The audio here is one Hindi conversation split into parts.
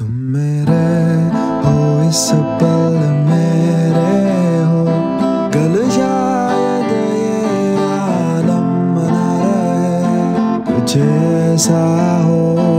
तुम मेरे हो, इस पल मेरे हो। गल शायद ये आलम ना रहे, कुछ ऐसा हो।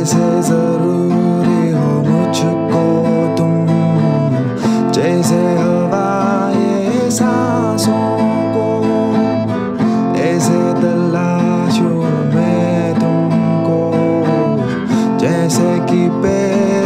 जैसे ज़रूरी हो मुझको तुम। जैसे हवाए ये सांसों को, ऐसे तलाशो मैं तुमको। जैसे कि पे